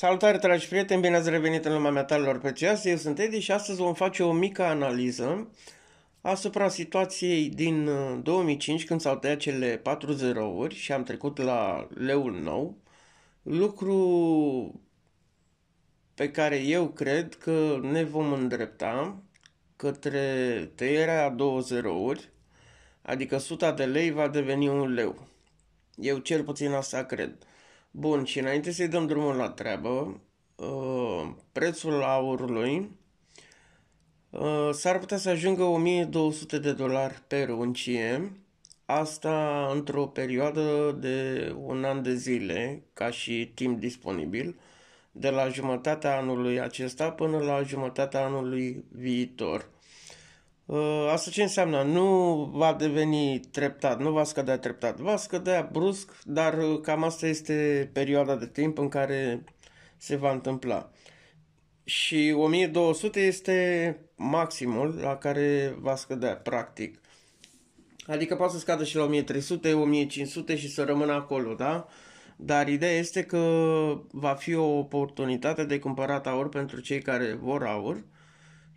Salutare, dragi prieteni, bine ați revenit în lumea metalelor prețioase. Eu sunt Edi și astăzi vom face o mică analiză asupra situației din 2005 uh, când s-au tăiat cele 4 zerouri și am trecut la leul nou. Lucru pe care eu cred că ne vom îndrepta către tăierea a două zerouri, adică 100 de lei va deveni un leu. Eu cel puțin asta cred. Bun, și înainte să-i dăm drumul la treabă, uh, prețul aurului uh, s-ar putea să ajungă 1200 de dolari pe uncie, asta într-o perioadă de un an de zile, ca și timp disponibil, de la jumătatea anului acesta până la jumătatea anului viitor. Uh, asta ce înseamnă? Nu va deveni treptat, nu va scădea treptat, va scădea brusc, dar uh, cam asta este perioada de timp în care se va întâmpla. Și 1200 este maximul la care va scădea, practic. Adică poate să scadă și la 1300, 1500 și să rămână acolo, da? Dar ideea este că va fi o oportunitate de cumpărat aur pentru cei care vor aur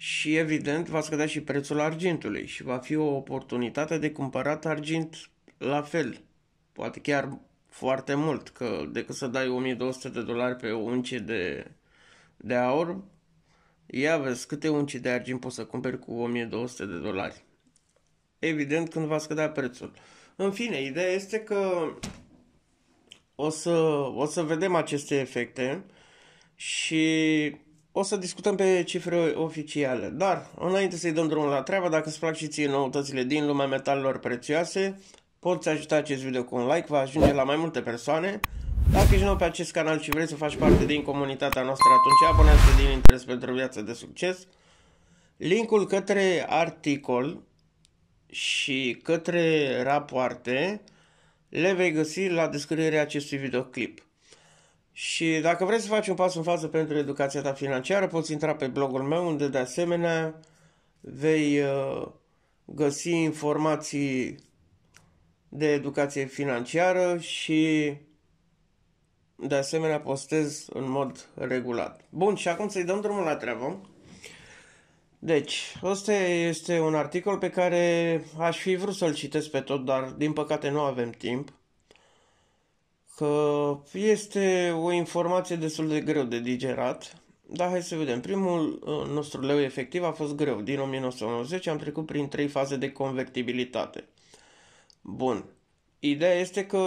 și evident va scădea și prețul argintului și va fi o oportunitate de cumpărat argint la fel, poate chiar foarte mult, că decât să dai 1200 de dolari pe o uncie de, de aur, ia vezi câte unci de argint poți să cumperi cu 1200 de dolari. Evident când va scădea prețul. În fine, ideea este că o să, o să vedem aceste efecte și o să discutăm pe cifre oficiale. Dar, înainte să-i dăm drumul la treabă, dacă îți plac și ție noutățile din lumea metalelor prețioase, poți ajuta acest video cu un like, va ajunge la mai multe persoane. Dacă ești nou pe acest canal și vrei să faci parte din comunitatea noastră, atunci abonează-te din interes pentru viață de succes. Linkul către articol și către rapoarte le vei găsi la descrierea acestui videoclip. Și dacă vrei să faci un pas în față pentru educația ta financiară, poți intra pe blogul meu, unde de asemenea vei uh, găsi informații de educație financiară și de asemenea postez în mod regulat. Bun, și acum să-i dăm drumul la treabă. Deci, ăsta este un articol pe care aș fi vrut să-l citesc pe tot, dar din păcate nu avem timp că este o informație destul de greu de digerat, dar hai să vedem. Primul uh, nostru leu efectiv a fost greu. Din 1990 am trecut prin trei faze de convertibilitate. Bun. Ideea este că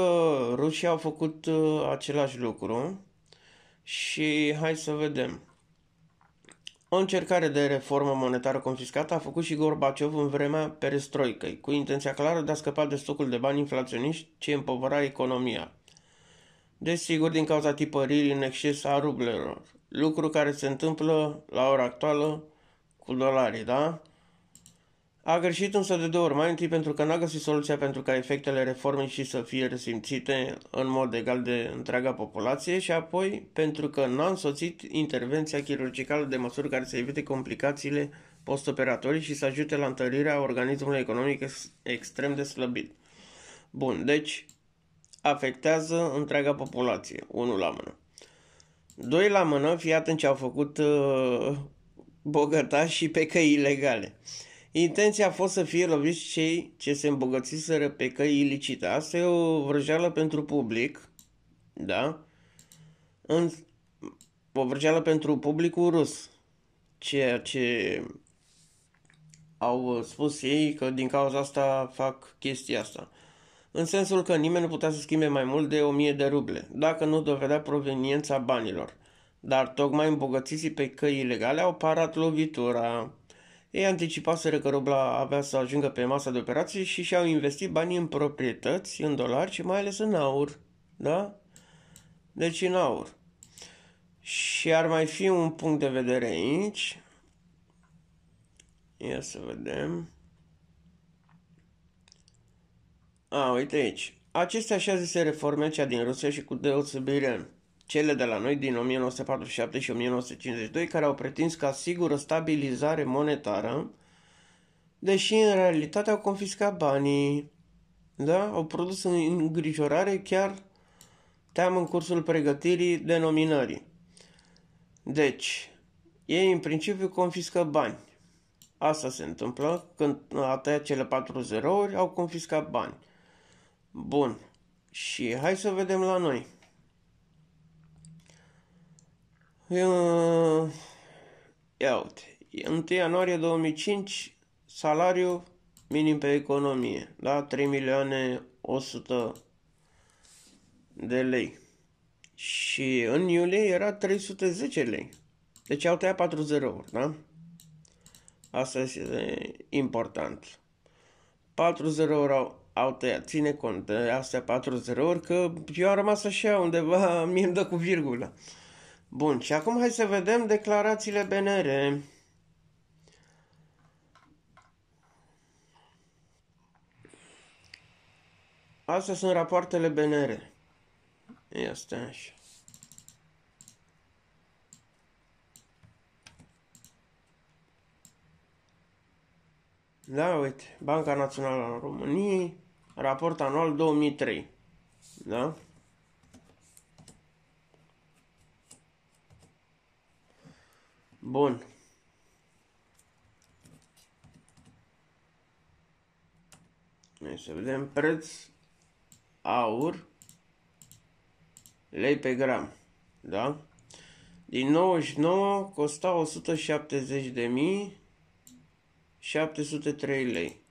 rușii au făcut uh, același lucru și hai să vedem. O încercare de reformă monetară confiscată a făcut și Gorbaciov în vremea perestroicăi, cu intenția clară de a scăpa de stocul de bani inflaționiști ce împovăra economia. Desigur, din cauza tipăririi în exces a rublelor, lucru care se întâmplă la ora actuală cu dolarii, da? A greșit însă de două ori, mai întâi pentru că n-a găsit soluția pentru ca efectele reformei și să fie resimțite în mod egal de întreaga populație și apoi pentru că n-a însoțit intervenția chirurgicală de măsuri care să evite complicațiile postoperatorii și să ajute la întărirea organismului economic ex- extrem de slăbit. Bun, deci afectează întreaga populație, unul la mână. Doi la mână, fii atent ce au făcut uh, bogătași și pe căi ilegale. Intenția a fost să fie loviți cei ce se îmbogățiseră pe căi ilicite. Asta e o vrăjeală pentru public, da? În, o vrăjeală pentru publicul rus. Ceea ce au spus ei că din cauza asta fac chestia asta în sensul că nimeni nu putea să schimbe mai mult de 1000 de ruble, dacă nu dovedea proveniența banilor. Dar tocmai îmbogățiții pe căi ilegale au parat lovitura. Ei anticipaseră că rubla avea să ajungă pe masa de operații și și-au investit banii în proprietăți, în dolari și mai ales în aur. Da? Deci în aur. Și ar mai fi un punct de vedere aici. Ia să vedem. A, uite aici. Acestea așa zise reforme, cea din Rusia și cu deosebire cele de la noi din 1947 și 1952, care au pretins ca sigură stabilizare monetară, deși în realitate au confiscat banii, da? Au produs îngrijorare chiar teamă în cursul pregătirii denominării. Deci, ei în principiu confiscă bani. Asta se întâmplă când a tăiat cele patru zerouri, au confiscat bani. Bun. Și hai să vedem la noi. Ia uite. 1 ianuarie 2005, salariu minim pe economie, da? 3 milioane 100 de lei. Și în iulie era 310 lei. Deci au tăiat 4 zerouri, da? Asta este important. 4 zerouri au, au tăiat. Ține cont de astea 4 zerouri că eu am rămas așa undeva, mie îmi dă cu virgulă. Bun, și acum hai să vedem declarațiile BNR. Astea sunt rapoartele BNR. Ia stai așa. Da, uite, Banca Națională a României, raport anual 2003. Da? Bun. Hai să vedem preț aur lei pe gram. Da? Din 99 costa 170 de mii 703 lei.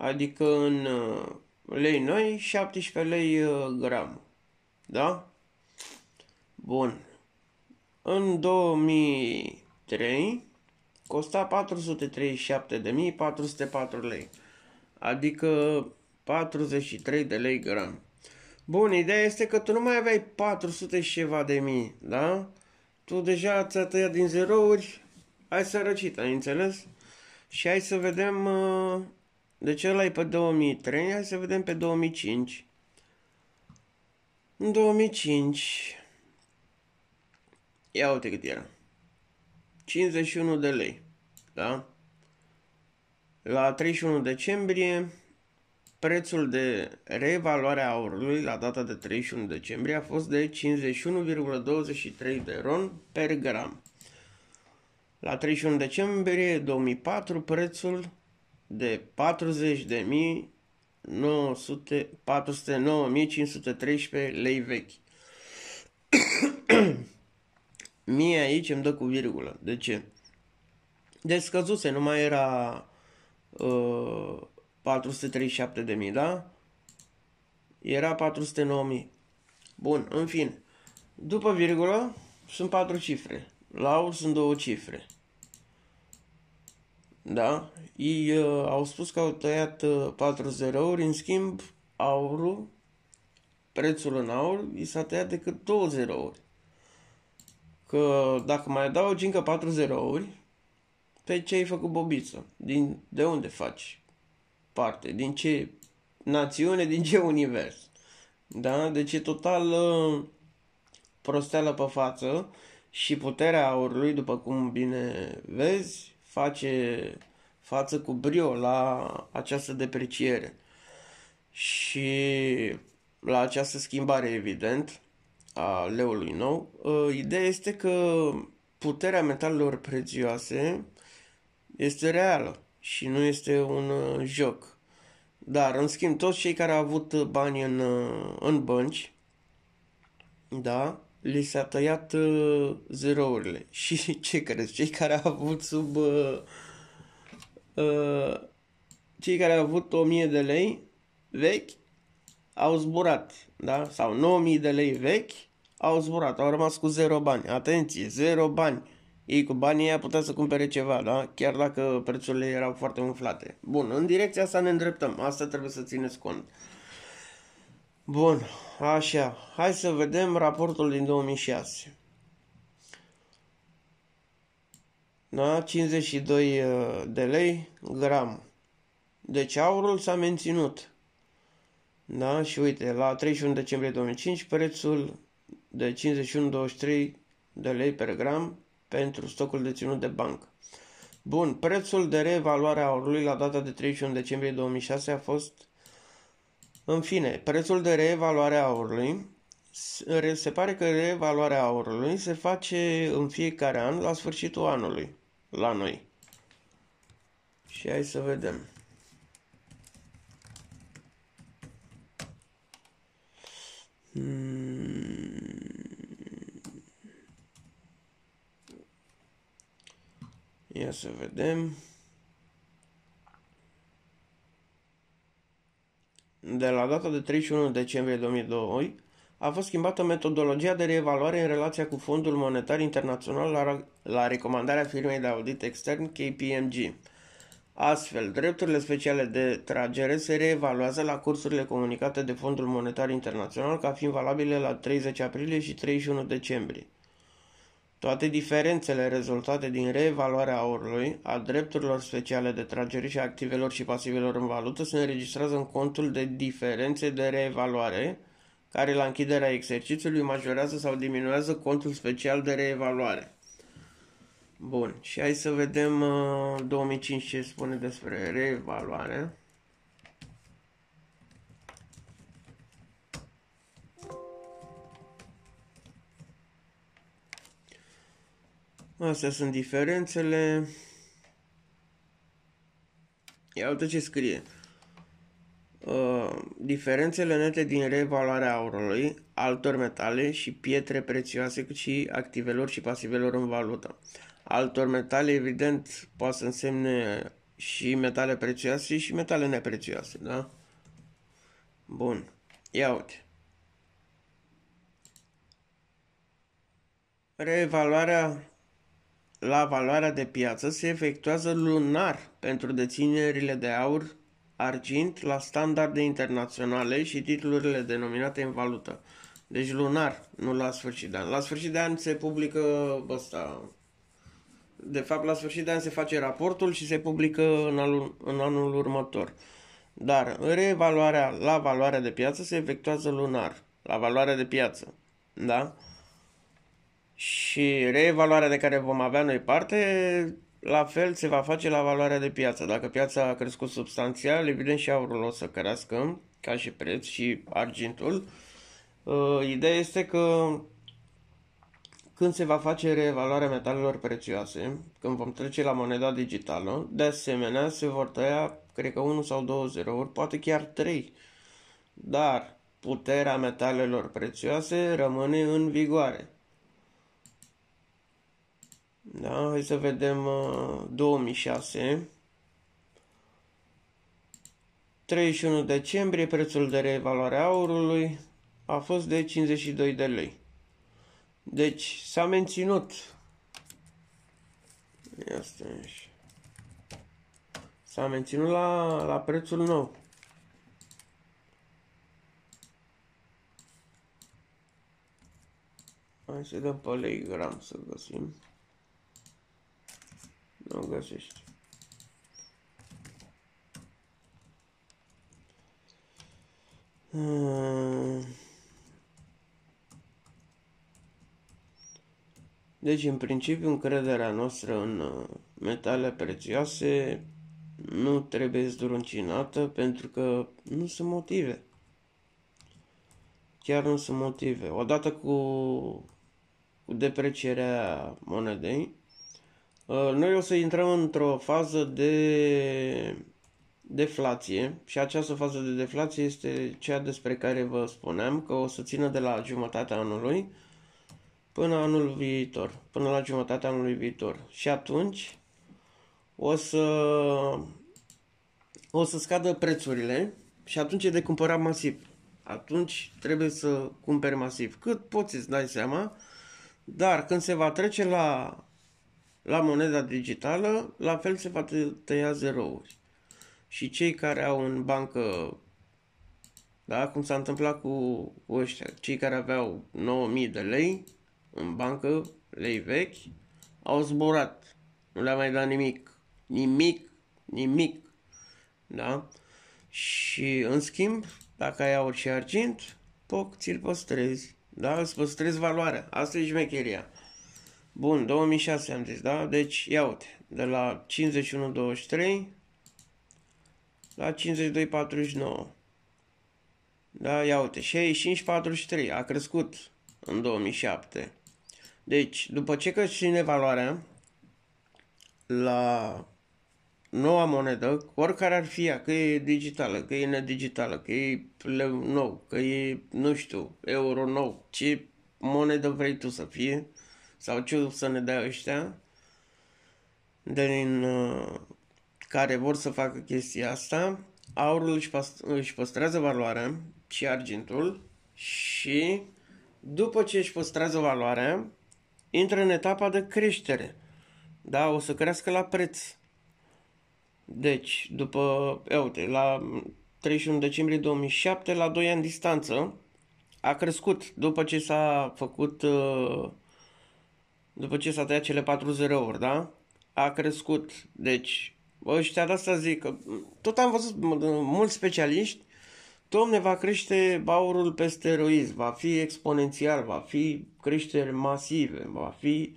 Adică în uh, lei noi 17 lei uh, gram. Da? Bun. În 2003 costa 437.404 lei. Adică 43 de lei gram. Bun, ideea este că tu nu mai aveai 400 și ceva de mii, da? Tu deja ți-a tăiat din zerouri, ai sărăcit, ai înțeles? Și hai să vedem, uh, de ce ăla e pe 2003, hai să vedem pe 2005. În 2005, ia uite cât era. 51 de lei, da? La 31 decembrie, prețul de reevaluare a aurului la data de 31 decembrie a fost de 51,23 de ron per gram. La 31 decembrie 2004, prețul de 40.409.513 lei vechi. Mie aici îmi dă cu virgulă. De ce? Deci scăzuse, nu mai era uh, 437.000, da? Era 409.000. Bun, în fine. După virgulă sunt patru cifre. La aur sunt două cifre. Da? Ei uh, au spus că au tăiat uh, 4 zerouri, în schimb aurul, prețul în aur, i s-a tăiat decât 2 zerouri. Că dacă mai adaugi încă 4 zerouri, pe ce ai făcut bobiță? Din, de unde faci parte? Din ce națiune? Din ce univers? Da? Deci e total uh, prosteală pe față și puterea aurului, după cum bine vezi, face față cu brio la această depreciere. Și la această schimbare, evident, a leului nou, ă, ideea este că puterea metalelor prețioase este reală și nu este un ă, joc. Dar, în schimb, toți cei care au avut bani în, ă, în bănci, da, li s-a tăiat uh, zerourile. Și ce crezi? Cei care au avut sub... Uh, uh, cei care au avut 1000 de lei vechi au zburat, da? Sau 9000 de lei vechi au zburat, au rămas cu zero bani. Atenție, zero bani. Ei cu banii ăia putea să cumpere ceva, da? Chiar dacă prețurile erau foarte umflate. Bun, în direcția asta ne îndreptăm. Asta trebuie să țineți cont. Bun, așa. Hai să vedem raportul din 2006. Da, 52 uh, de lei gram. Deci aurul s-a menținut. Da, și uite, la 31 decembrie 2005 prețul de 51,23 de lei per gram pentru stocul deținut de bancă. Bun, prețul de reevaluare a aurului la data de 31 decembrie 2006 a fost în fine, prețul de reevaluare a aurului se pare că reevaluarea aurului se face în fiecare an la sfârșitul anului la noi. Și hai să vedem. Hmm. Ia să vedem. De la data de 31 decembrie 2002 a fost schimbată metodologia de reevaluare în relația cu Fondul Monetar Internațional la, la recomandarea firmei de audit extern KPMG. Astfel, drepturile speciale de tragere se reevaluează la cursurile comunicate de Fondul Monetar Internațional ca fiind valabile la 30 aprilie și 31 decembrie. Toate diferențele rezultate din reevaluarea aurului, a drepturilor speciale de tragere și a activelor și pasivelor în valută se înregistrează în contul de diferențe de reevaluare, care la închiderea exercițiului majorează sau diminuează contul special de reevaluare. Bun, și hai să vedem uh, 2005 ce spune despre reevaluare. Astea sunt diferențele. Ia uite ce scrie. Uh, diferențele nete din reevaluarea aurului, altor metale și pietre prețioase, cât și activelor și pasivelor în valută. Altor metale, evident, poate să însemne și metale prețioase și metale neprețioase, da? Bun. Ia uite. Reevaluarea la valoarea de piață se efectuează lunar pentru deținerile de aur, argint la standarde internaționale și titlurile denominate în valută. Deci lunar, nu la sfârșit de an. La sfârșit de an se publică ăsta. De fapt, la sfârșit de an se face raportul și se publică în anul, în anul următor. Dar reevaluarea la valoarea de piață se efectuează lunar, la valoarea de piață. Da? Și reevaluarea de care vom avea noi parte, la fel se va face la valoarea de piață. Dacă piața a crescut substanțial, evident și aurul o să crească ca și preț și argintul. Uh, ideea este că când se va face reevaluarea metalelor prețioase, când vom trece la moneda digitală, de asemenea se vor tăia, cred că 1 sau 2 zerouri, poate chiar 3. Dar puterea metalelor prețioase rămâne în vigoare. Da, hai să vedem uh, 2006. 31 decembrie, prețul de reevaluare a aurului a fost de 52 de lei. Deci s-a menținut. Asta S-a menținut la, la prețul nou. Hai să dăm pe lei gram să găsim. Nu găsești. Hmm. Deci, în principiu, încrederea noastră în uh, metale prețioase nu trebuie zdruncinată pentru că nu sunt motive. Chiar nu sunt motive. Odată cu, cu deprecierea monedei, Uh, noi o să intrăm într-o fază de deflație și această fază de deflație este cea despre care vă spuneam că o să țină de la jumătatea anului până anul viitor, până la jumătatea anului viitor. Și atunci o să o să scadă prețurile și atunci e de cumpărat masiv. Atunci trebuie să cumperi masiv. Cât poți să dai seama, dar când se va trece la la moneda digitală, la fel se va tăia zerouri. Și cei care au în bancă, da, cum s-a întâmplat cu, cu ăștia, cei care aveau 9000 de lei în bancă, lei vechi, au zburat. Nu le-a mai dat nimic. Nimic, nimic. Da? Și în schimb, dacă ai aur și argint, poc, ți-l păstrezi. Da? Îți păstrezi valoarea. Asta e șmecheria. Bun, 2006 am zis, da? Deci, ia uite, de la 51.23 la 52.49. Da, ia uite, 65,43 a crescut în 2007. Deci, după ce crește valoarea la noua monedă, oricare ar fi ea, că e digitală, că e nedigitală, că e leu nou, că e, nu știu, euro nou, ce monedă vrei tu să fie, sau ce să ne dea ăștia, din uh, care vor să facă chestia asta, aurul își, își păstrează valoarea și argintul și după ce își păstrează valoarea, intră în etapa de creștere. Da, o să crească la preț. Deci, după, uite, la 31 decembrie 2007, la 2 ani distanță, a crescut după ce s-a făcut, uh, după ce s-a tăiat cele 40 ori, da? A crescut. Deci, ăștia de asta zic că tot am văzut mulți specialiști, domne, va crește aurul pe steroizi, va fi exponențial, va fi creșteri masive, va fi...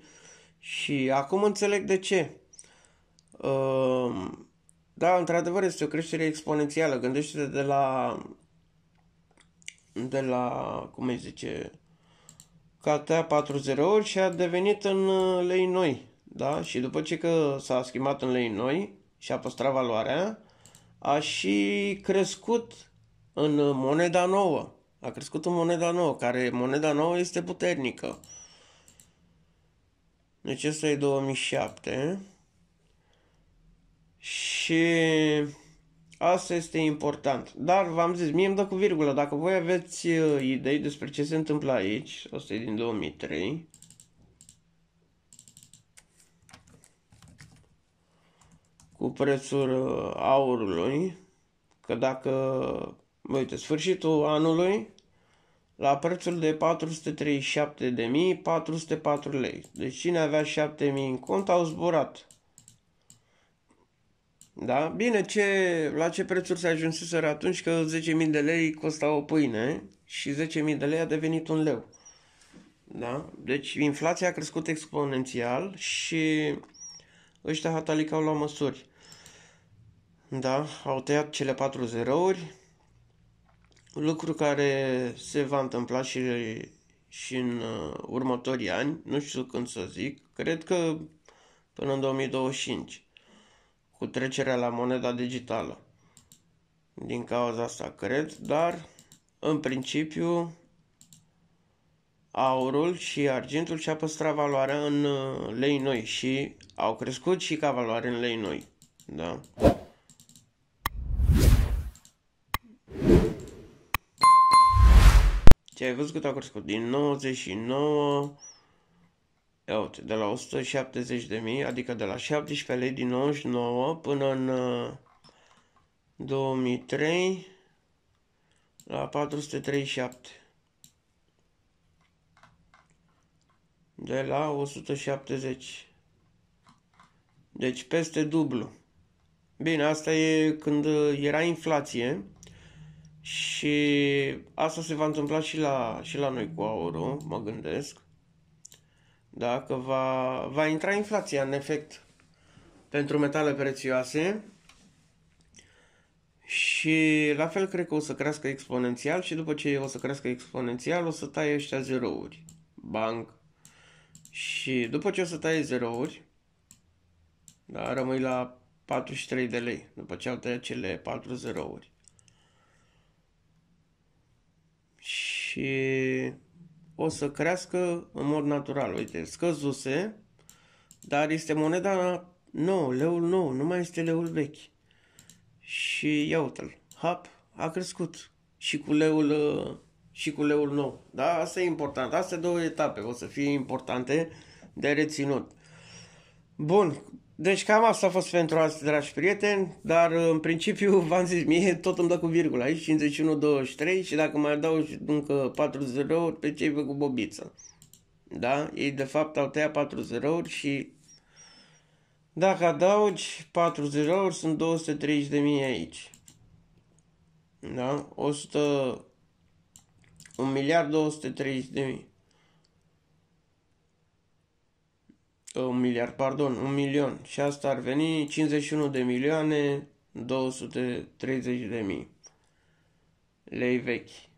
Și acum înțeleg de ce. Uh, da, într-adevăr este o creștere exponențială. Gândește-te de la de la, cum îi zice, KTA 40 ori și a devenit în uh, lei noi. Da? Și după ce că s-a schimbat în lei noi și a păstrat valoarea, a și crescut în moneda nouă. A crescut în moneda nouă, care moneda nouă este puternică. Deci ăsta e 2007. Și asta este important. Dar v-am zis, mie îmi dă cu virgulă. Dacă voi aveți uh, idei despre ce se întâmplă aici, asta e din 2003. Cu prețul uh, aurului, că dacă, uite, sfârșitul anului, la prețul de 437.404 lei. Deci cine avea 7.000 în cont au zburat. Da? Bine, ce, la ce prețuri se ajunseseră atunci că 10.000 de lei costa o pâine și 10.000 de lei a devenit un leu. Da? Deci inflația a crescut exponențial și ăștia hatalicau la măsuri. Da? Au tăiat cele 4 zerouri, lucru care se va întâmpla și, și în uh, următorii ani, nu știu când să zic, cred că până în 2025 cu trecerea la moneda digitală. Din cauza asta cred, dar în principiu aurul și argintul și-a păstrat valoarea în uh, lei noi și au crescut și ca valoare în lei noi. Da? Ce ai văzut cât a crescut? Din 99 Ia uite, de la 170 de mii, adică de la 17 lei din 99 până în 2003 uh, la 437. De la 170. Deci peste dublu. Bine, asta e când era inflație și asta se va întâmpla și la, și la noi cu aurul, mă gândesc dacă va, va intra inflația în efect pentru metale prețioase și la fel cred că o să crească exponențial și după ce o să crească exponențial o să taie ăștia zerouri. Banc. Și după ce o să taie zerouri, da, rămâi la 43 de lei, după ce au tăiat cele 4 zerouri. Și o să crească în mod natural. Uite, scăzuse, dar este moneda nou, leul nou, nu mai este leul vechi. Și ia uite-l, hap, a crescut și cu leul și cu leul nou. Da, asta e important. Astea două etape o să fie importante de reținut. Bun, deci cam asta a fost pentru azi, dragi prieteni, dar în principiu v-am zis, mie tot îmi dă cu virgulă aici, 51-23 și dacă mai adaugi încă 4 zerouri, pe cei cu bobiță. Da? Ei de fapt au tăiat 4 zerouri și dacă adaugi 4 zerouri sunt 230 de mii aici. Da? 100 1 miliard 230 de mii. Un miliard, pardon, un milion. Și asta ar veni 51 de milioane 230 de mii lei vechi.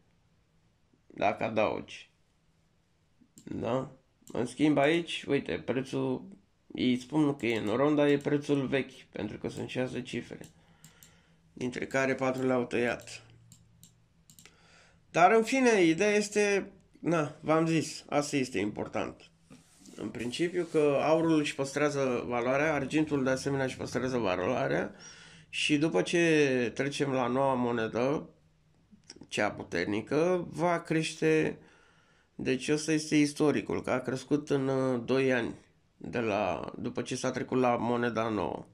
dacă adaugi. Da? În schimb aici, uite, prețul, ei spun că e în ron, dar e prețul vechi, pentru că sunt 6 cifre, dintre care 4 le-au tăiat. Dar în fine, ideea este, na, v-am zis, asta este important. În principiu că aurul își păstrează valoarea, argintul de asemenea își păstrează valoarea și după ce trecem la noua monedă, cea puternică, va crește, deci ăsta este istoricul, că a crescut în 2 uh, ani de la, după ce s-a trecut la moneda nouă.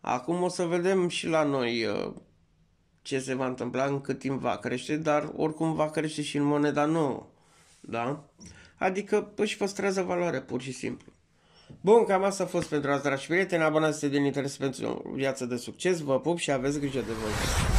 Acum o să vedem și la noi uh, ce se va întâmpla, în cât timp va crește, dar oricum va crește și în moneda nouă. Da? Adică își păstrează valoare, pur și simplu. Bun, cam asta a fost pentru azi, dragi prieteni. Abonați-vă din interes pentru o viață de succes. Vă pup și aveți grijă de voi.